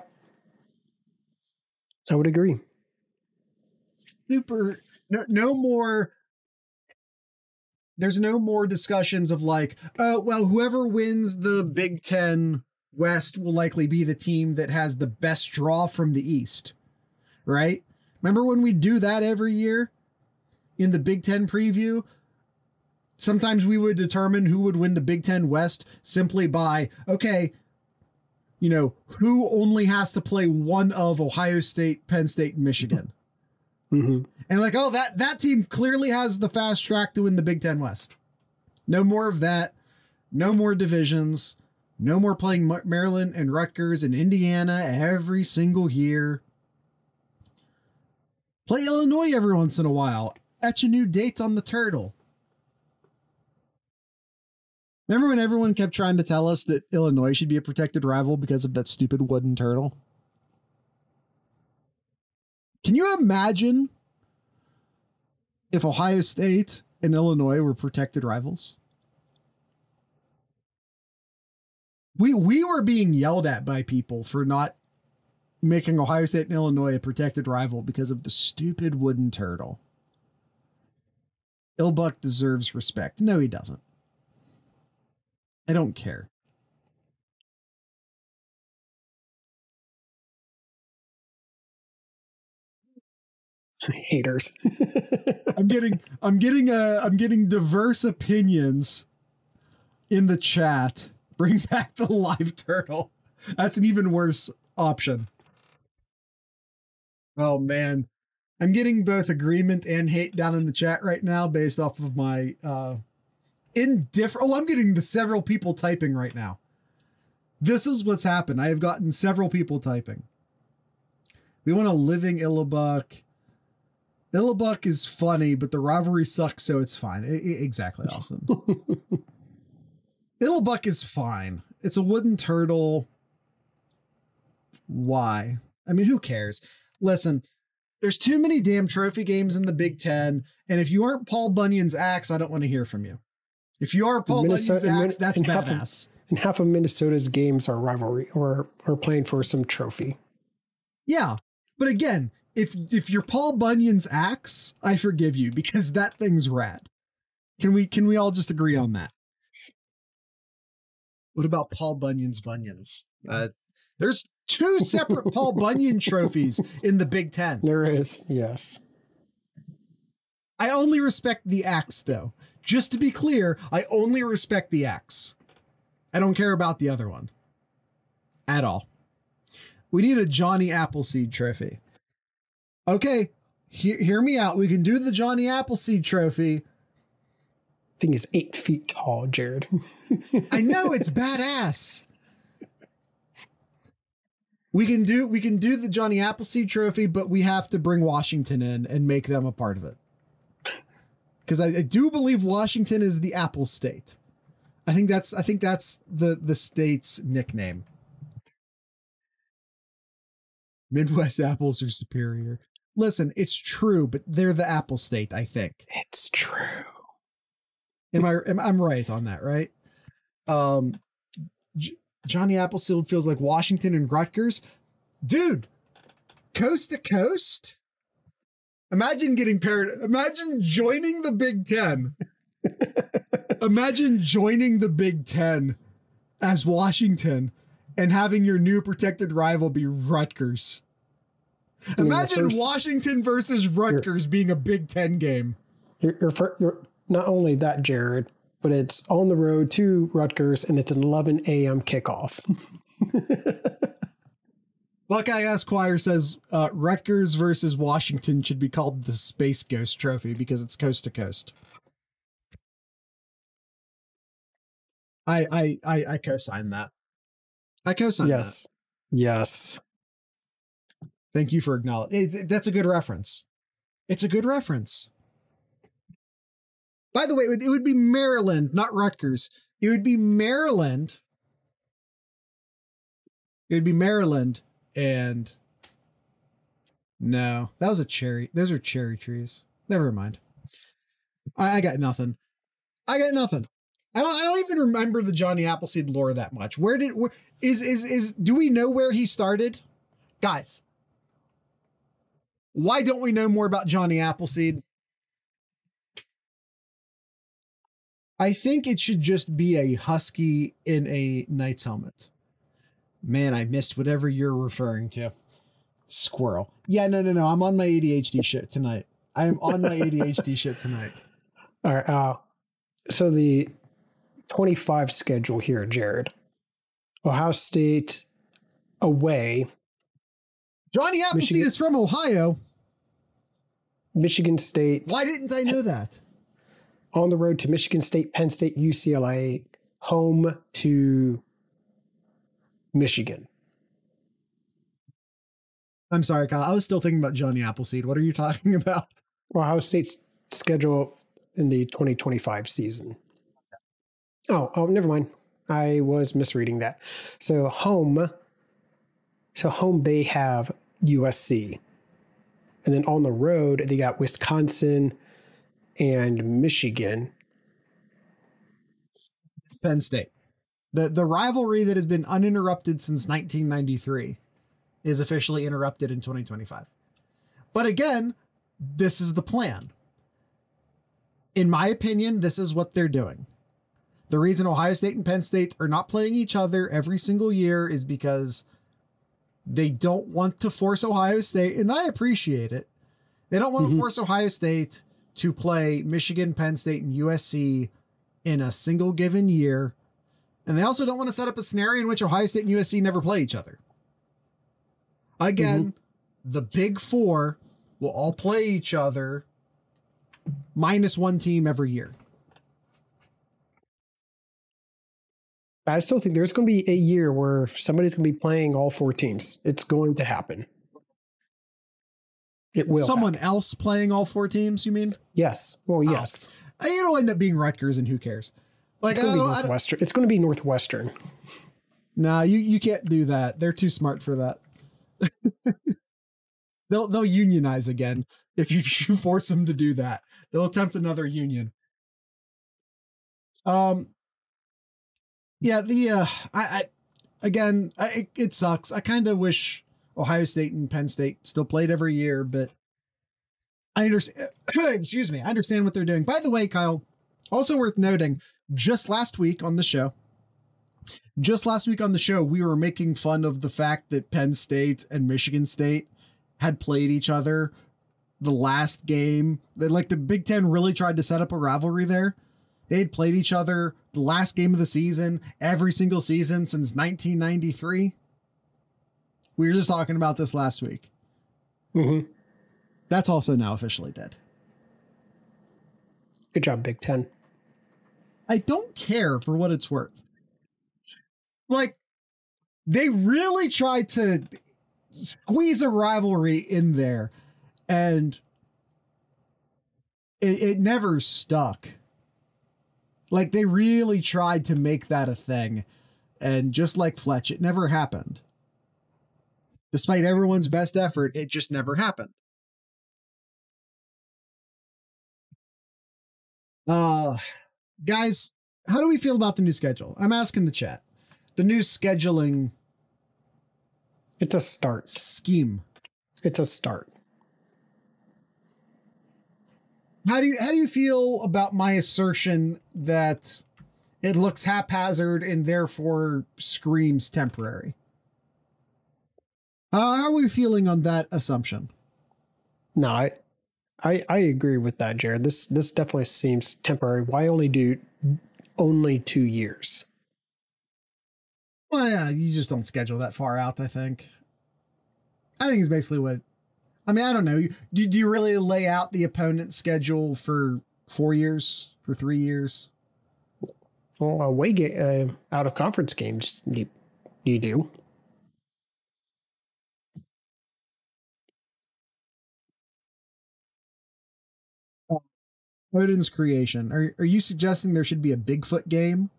I would agree. Super. No, no more there's no more discussions of like, oh, well, whoever wins the Big Ten West will likely be the team that has the best draw from the East, right? Remember when we do that every year in the Big Ten preview? Sometimes we would determine who would win the Big Ten West simply by, okay, you know, who only has to play one of Ohio State, Penn State, and Michigan. Mm-hmm. And like, oh, that that team clearly has the fast track to win the Big Ten West. No more of that. No more divisions. No more playing Maryland and Rutgers and Indiana every single year. Play Illinois every once in a while. Etch a new date on the turtle. Remember when everyone kept trying to tell us that Illinois should be a protected rival because of that stupid wooden turtle? Can you imagine if Ohio State and Illinois were protected rivals? We we were being yelled at by people for not making Ohio State and Illinois a protected rival because of the stupid wooden turtle. Illibuck deserves respect. No, he doesn't. I don't care. haters. I'm getting I'm getting uh I'm getting diverse opinions in the chat. Bring back the live turtle. That's an even worse option. Oh man. I'm getting both agreement and hate down in the chat right now based off of my uh indifferent oh I'm getting to several people typing right now. This is what's happened. I have gotten several people typing. We want a living Illibuck Illibuck is funny, but the rivalry sucks, so it's fine. I- I- exactly, Austin. Illibuck is fine. It's a wooden turtle. Why? I mean, who cares? Listen, there's too many damn trophy games in the Big Ten, and if you aren't Paul Bunyan's axe, I don't want to hear from you. If you are Paul Minnesota- Bunyan's axe, that's and half of- badass. and half of Minnesota's games are rivalry or or playing for some trophy. Yeah, but again, if if you're Paul Bunyan's axe, I forgive you because that thing's rad. Can we can we all just agree on that? What about Paul Bunyan's bunions? Uh, there's two separate Paul Bunyan trophies in the Big Ten. There is, yes. I only respect the axe, though. Just to be clear, I only respect the axe. I don't care about the other one at all. We need a Johnny Appleseed trophy. Okay, he- hear me out. We can do the Johnny Appleseed trophy. Thing is eight feet tall, Jared. I know it's badass. We can do we can do the Johnny Appleseed trophy, but we have to bring Washington in and make them a part of it. Because I, I do believe Washington is the Apple State. I think that's I think that's the the state's nickname. Midwest apples are superior. Listen, it's true, but they're the Apple State. I think. it's true. Am I? Am, I'm right on that, right? Um, J- Johnny Appleseed feels like Washington and Rutgers, dude. Coast to coast. Imagine getting paired. Imagine joining the Big Ten. Imagine joining the Big Ten as Washington and having your new protected rival be Rutgers. Imagine first- Washington versus Rutgers being a Big Ten game. You're, you're, you're not only that, Jared, but it's on the road to Rutgers and it's an 11 a.m. kickoff. Buckeye Esquire says uh, Rutgers versus Washington should be called the Space Ghost Trophy because it's coast to coast. I I I, I co-sign that. I co-sign that. Yes. Yes. Thank you for acknowledging. Eh, that's a good reference. It's a good reference. By the way, it would, it would be Maryland, not Rutgers. It would be Maryland. It would be Maryland and no, that was a cherry. Those are cherry trees. Never mind. I, I got nothing. I got nothing. I don't. I don't even remember the Johnny Appleseed lore that much. Where did where, is is is? Do we know where he started, guys? Why don't we know more about Johnny Appleseed? I think it should just be a husky in a knight's helmet. Man, I missed whatever you're referring to. Squirrel. Yeah, no, no, no. I'm on my ADHD shit tonight. I am on my ADHD shit tonight. All right. Uh, so the 25 schedule here, Jared. Ohio State away, Johnny Appleseed Michigan- is from Ohio. Michigan State Why didn't I know that? on the road to Michigan State, Penn State, UCLA, home to Michigan. I'm sorry, Kyle. I was still thinking about Johnny Appleseed. What are you talking about? Ohio State's schedule in the 2025 season. Oh, oh, never mind. I was misreading that. So home, so home they have USC, and then on the road they got Wisconsin and Michigan. Penn State. The the rivalry that has been uninterrupted since 1993 is officially interrupted in 2025. But again, this is the plan. In my opinion, this is what they're doing. The reason Ohio State and Penn State are not playing each other every single year is because they don't want to force Ohio State, and I appreciate it. They don't want to Mhm. force Ohio State to play Michigan, Penn State, and USC in a single given year. And they also don't want to set up a scenario in which Ohio State and USC never play each other. Again, the big four will all play each other minus one team every year. I still think there's going to be a year where somebody's going to be playing all four teams. It's going to happen. It will. Someone happen. else playing all four teams, you mean? Yes. Well, Oh. yes. Uh, It'll end up being Rutgers, and who cares? Like, It's going to be don't, I don't, Northwestern. It's going to be Northwestern. nah, you, you can't do that. They're too smart for that. they'll they'll unionize again if you, if you force them to do that. They'll attempt another union. Um. Yeah, the uh, I, I again, I, it, it sucks. I kind of wish Ohio State and Penn State still played every year, but I understand. excuse me, I understand what they're doing. By the way, Kyle, also worth noting, just last week on the show, just last week on the show, we were making fun of the fact that Penn State and Michigan State had played each other the last game. That like the Big Ten really tried to set up a rivalry there. They had played each other the last game of the season, every single season since 1993. We were just talking about this last week. hmm That's also now officially dead. Good job, Big Ten. I don't care for what it's worth. Like, they really tried to squeeze a rivalry in there, and it, it never stuck. Like, they really tried to make that a thing, and just like Fletch, it never happened. Despite everyone's best effort, it just never happened. Uh, guys, how do we feel about the new schedule? I'm asking the chat. The new scheduling It's a start. scheme. It's a start. How do you how do you feel about my assertion that it looks haphazard and therefore screams temporary? Uh, how are we feeling on that assumption? No, I, I, I agree with that, Jared. This, this definitely seems temporary. Why only do only two years? Well, yeah, you just don't schedule that far out. I think. I think it's basically what. I mean, I don't know. Do, do you really lay out the opponent's schedule for four years, for three years? Well, away ga- uh, out of conference games, you, you do. Odin's creation. Are are you suggesting there should be a Bigfoot game?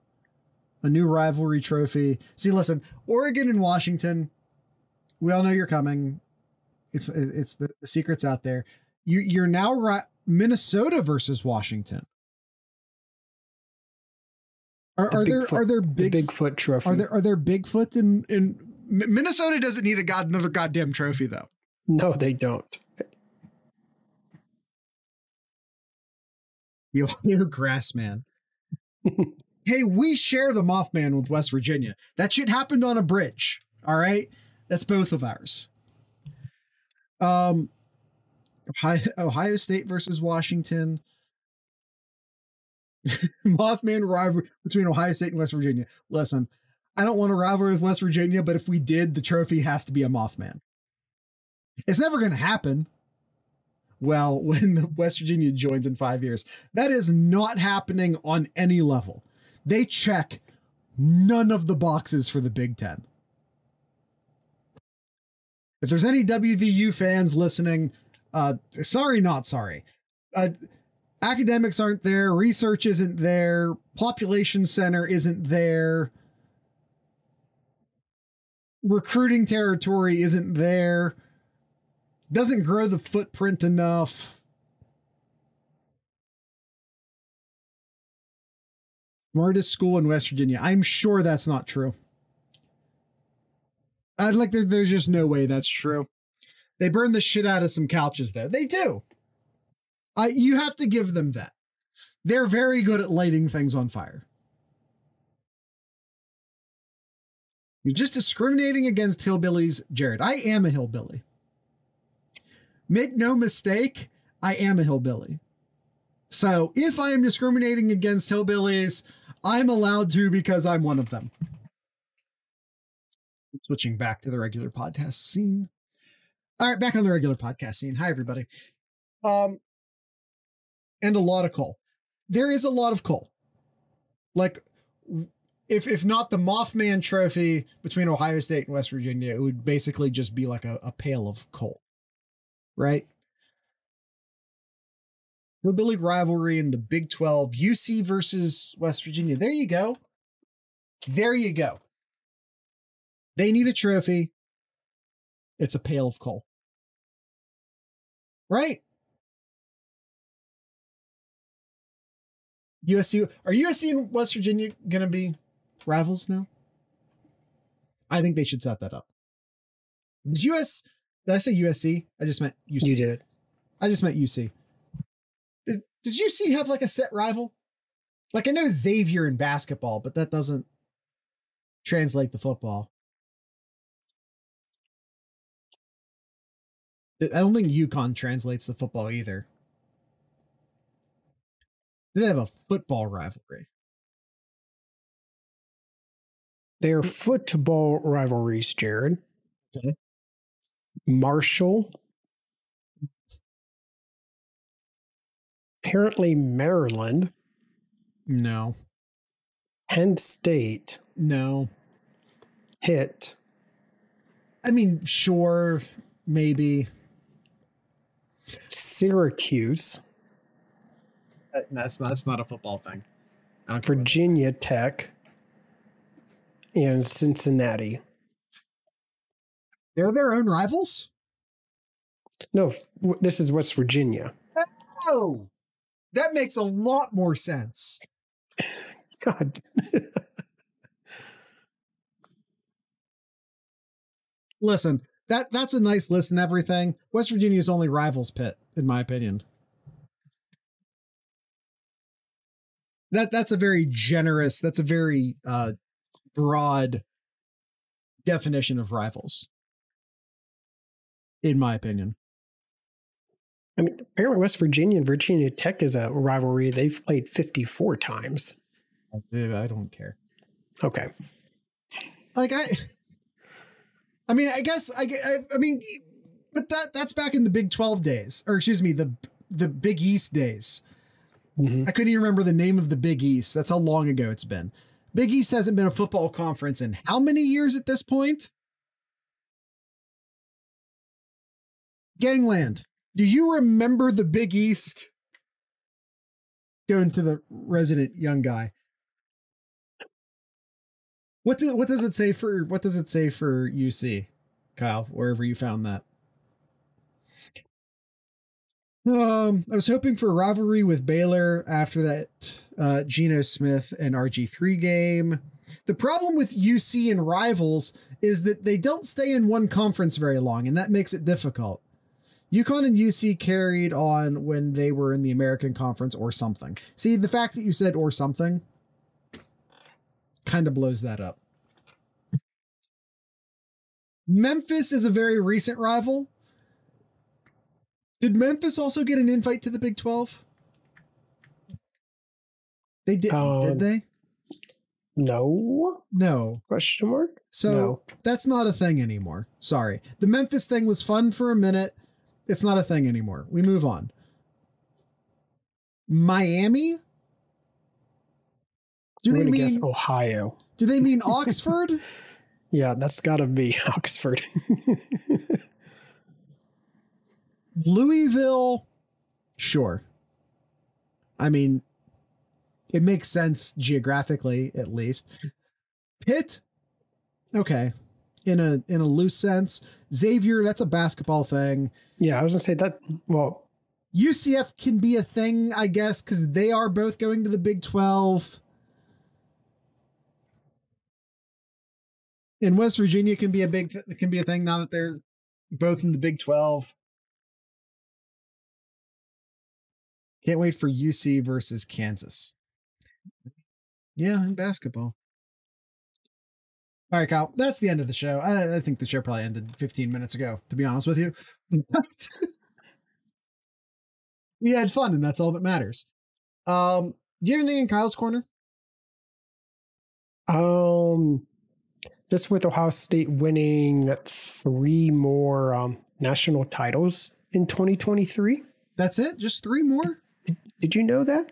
A new rivalry trophy? See, listen, Oregon and Washington, we all know you're coming. It's it's the, the secret's out there. You you're now ri- Minnesota versus Washington. Are, The are there Bigfoot- are there The big Bigfoot trophy. are there are there Bigfoot in in Minnesota doesn't need a god another goddamn trophy though. No, they don't. You, you grass man. hey, we share the Mothman with West Virginia. That shit happened on a bridge. All right, that's both of ours. Um, Ohio, State versus Washington. Mothman rivalry between Ohio State and West Virginia. Listen, I don't want a rivalry with West Virginia, but if we did, the trophy has to be a Mothman. It's never going to happen. Well, when the West Virginia joins in five years, that is not happening on any level. They check none of the boxes for the Big Ten. If there's any WVU fans listening, uh, sorry, not sorry. Uh, academics aren't there, research isn't there, population center isn't there, recruiting territory isn't there, doesn't grow the footprint enough. Smartest school in West Virginia. I'm sure that's not true. I'd like there, there's just no way that's true. They burn the shit out of some couches though. They do. I you have to give them that. They're very good at lighting things on fire. You're just discriminating against hillbillies, Jared. I am a hillbilly. Make no mistake, I am a hillbilly. So if I am discriminating against hillbillies, I'm allowed to because I'm one of them. Switching back to the regular podcast scene. All right, back on the regular podcast scene. Hi, everybody. Um, and a lot of coal. There is a lot of coal. Like, if if not the Mothman Trophy between Ohio State and West Virginia, it would basically just be like a, a pail of coal, right? Hillbilly rivalry in the Big 12, UC versus West Virginia. There you go. There you go. They need a trophy. It's a pail of coal. Right? USC are USC and West Virginia going to be rivals now? I think they should set that up. Does US did I say USC? I just meant UC. You did. I just meant UC. Does- Does UC have like a set rival? Like I know Xavier in basketball, but that doesn't translate to football. I don't think UConn translates to football either. They have a football rivalry. They're mm. football rivalries, Jared. Okay. Marshall. Apparently, Maryland, No, Penn State, no. Hit, I mean, sure, maybe. Syracuse, Uh, That's not, that's not a football thing. I don't care what it is. Virginia Tech, and Cincinnati. They're their own rivals? No, this is West Virginia. Oh, that makes a lot more sense. God. Listen, that that's a nice list and everything. West Virginia's only rivals pit, in my opinion. That that's a very generous, that's a very uh broad definition of rivals. In my opinion. I mean, apparently West Virginia and Virginia Tech is a rivalry they've played 54 times. I don't care. Okay. like i i mean i guess i i, I mean but that that's back in the big 12 days or excuse me the the big east days. Mhm. i couldn't even remember the name of the big east. That's how long ago it's been. Big east hasn't been a football conference in how many years at this point? Gangland do you remember the big east? Going to the resident young guy what does what does it say for what does it say for UC, Kyle? Wherever you found that. Um, I was hoping for a rivalry with Baylor after that uh, Geno Smith and RG three game. The problem with UC and rivals is that they don't stay in one conference very long, and that makes it difficult. UConn and UC carried on when they were in the American Conference or something. See, the fact that you said or something kind of blows that up. Memphis is a very recent rival. Did Memphis also get an invite to the Big 12? They did, Um, did they? No? No. Question mark? So No. that's not a thing anymore. Sorry. The Memphis thing was fun for a minute. It's not a thing anymore. We move on. Miami? Do I'm they mean guess Ohio. do they mean Oxford? Yeah, that's got to be Oxford. Louisville? Sure. I mean, it makes sense geographically, at least. Pitt? Okay. In a in a loose sense. Xavier, that's a basketball thing. yeah, I was to say that. Well, UCF can be a thing, I guess, because they are both going to the Big 12. And West Virginia can be a big can be a thing now that they're both in the Big 12. Can't wait for UC versus Kansas. Yeah, in basketball. All right, Kyle, that's the end of the show. I, I think the show probably ended 15 minutes ago, to be honest with you. we had fun, and that's all that matters. Um, do you have anything in Kyle's corner? um, just with Ohio State winning three more um, national titles in 2023. That's it? Just three more? Did you know that?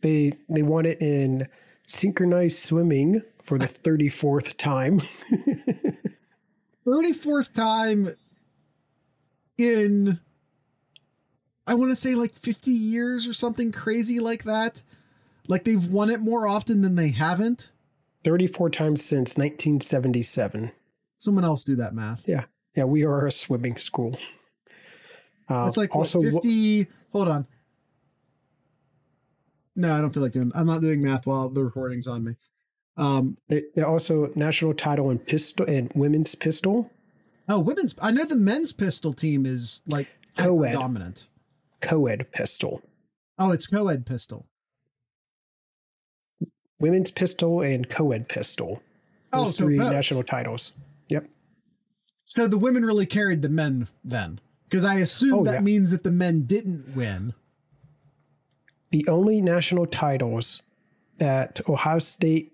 They they won it in synchronized swimming for the 34th time. 34th time in I want to say like 50 years or something crazy like that. Like they've won it more often than they haven't. 34 times since 1977. Someone else do that math. Yeah. Yeah, we are a swimming school. Uh, it's like also what, 50. hold on. No, I don't feel like doing. I'm not doing math while the recording's on me. Um, they, they're also national title in pistol and women's pistol. Oh, women's! I know the men's pistol team is like co-ed dominant. Co-ed pistol. Oh, it's co-ed pistol. Women's pistol and co-ed pistol. Oh, Those oh, so three both. national titles. Yep. So the women really carried the men then, because I assume oh, that yeah. means that the men didn't win. The only national titles that Ohio State.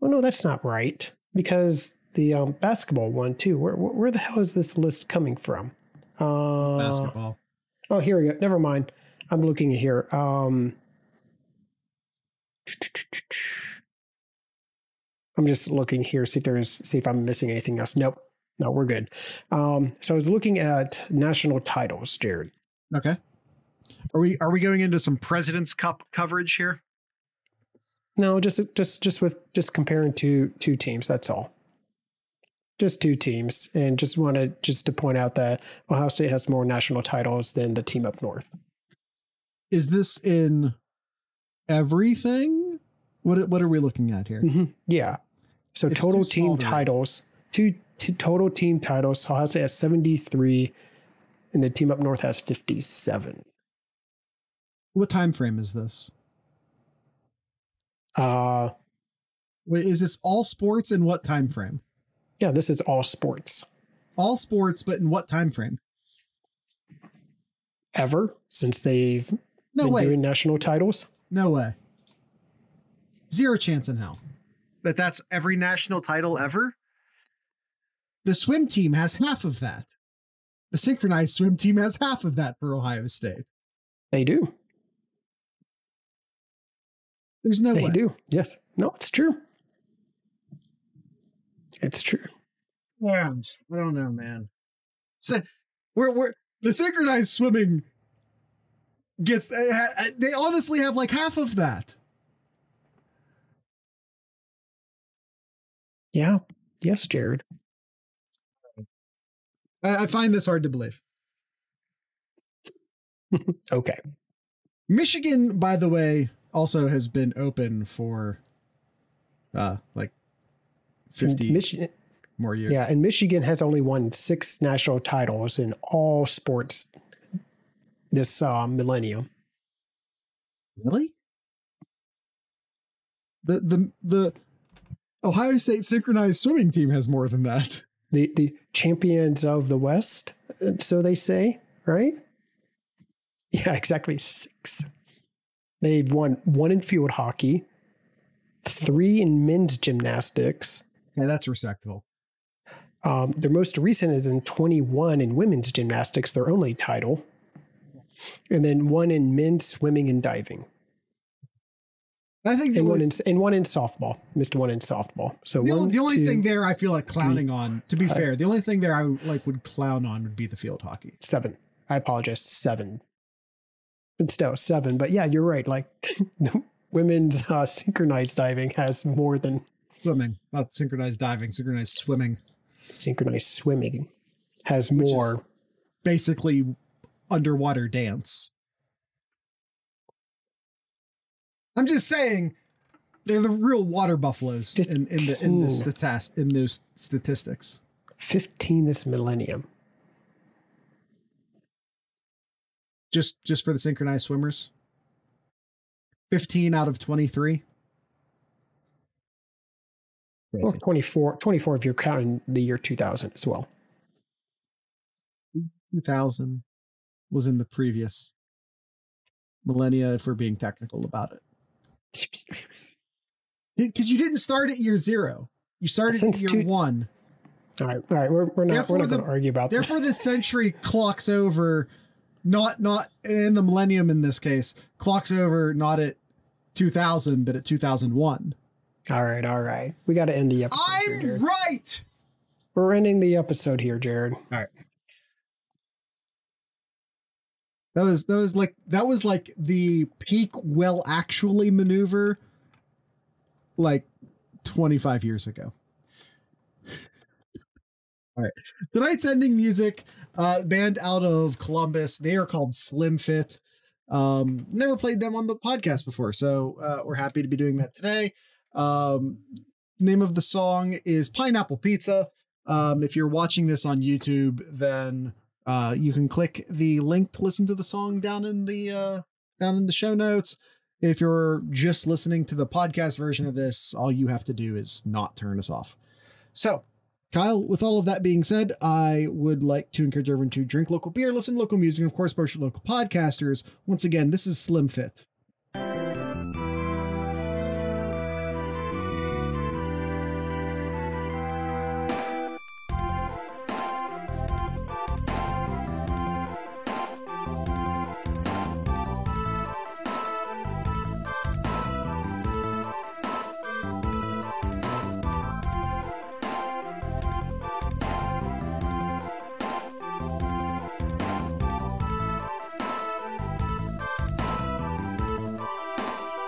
Oh no, that's not right because the um, basketball one too. Where, where the hell is this list coming from? Uh, basketball. Oh, here we go. Never mind. I'm looking here. Um, I'm just looking here, see if there's, see if I'm missing anything else. Nope. No, we're good. Um, so I was looking at national titles, Jared. Okay. Are we are we going into some President's Cup coverage here? No, just just just with just comparing two two teams. That's all just two teams, and just wanted just to point out that Ohio State has more national titles than the team up north. Is this in everything? What what are we looking at here? Mm-hmm. Yeah. So it's total team titles, two, two, total team titles. Ohio State has seventy three, and the team up north has fifty seven. What time frame is this? Uh Wait, is this all sports in what time frame? Yeah, this is all sports. All sports, but in what time frame? Ever since they've no been way. doing national titles? No way. Zero chance in hell. That that's every national title ever? The swim team has half of that. The synchronized swim team has half of that for Ohio State. They do. There's no they way. do. Yes. No, it's true. It's true. Yeah, I don't know, man. So we're we're the synchronized swimming gets eh, eh, they honestly have like half of that. Yeah. Yes, Jared. I, I find this hard to believe. okay. Michigan, by the way, also has been open for uh like 50 Michigan, more years. Yeah, and Michigan has only won six national titles in all sports this uh, millennium. Really? The the the Ohio State synchronized swimming team has more than that. The the champions of the West, so they say, right? Yeah, exactly six. They've won one in field hockey, three in men's gymnastics, yeah, that's respectable. Um, their most recent is in 21 in women's gymnastics, their only title, and then one in men's swimming and diving. I think and one in and one in softball. Missed one in softball. So the, one, only, the only two, thing there I feel like clowning three, on. To be five. fair, the only thing there I like would clown on would be the field hockey. Seven. I apologize. Seven. But still seven. But yeah, you're right. Like women's uh, synchronized diving has more than swimming, not synchronized diving, synchronized swimming. Synchronized swimming has more basically underwater dance. I'm just saying they're the real water buffaloes in, in the in the statist, in those statistics. Fifteen this millennium. Just just for the synchronized swimmers. Fifteen out of twenty three. Or 24, 24 if you're counting the year 2000 as well. 2000 was in the previous millennia, if we're being technical about it. Because you didn't start at year zero, you started Since at year two, one. All right, all right, we're, we're not we're not going to argue about that. Therefore, the century clocks over, not not in the millennium in this case, clocks over not at 2000 but at 2001. All right, all right. We got to end the episode. I'm here, right. We're ending the episode here, Jared. All right. That was that was like that was like the peak well actually maneuver like 25 years ago. All right. Tonight's ending music, uh band out of Columbus. They are called Slimfit. Um never played them on the podcast before, so uh we're happy to be doing that today. Um name of the song is Pineapple Pizza. Um if you're watching this on YouTube, then uh you can click the link to listen to the song down in the uh down in the show notes. If you're just listening to the podcast version of this, all you have to do is not turn us off. So, Kyle, with all of that being said, I would like to encourage everyone to drink local beer, listen to local music, and of course, support local podcasters. Once again, this is Slimfit.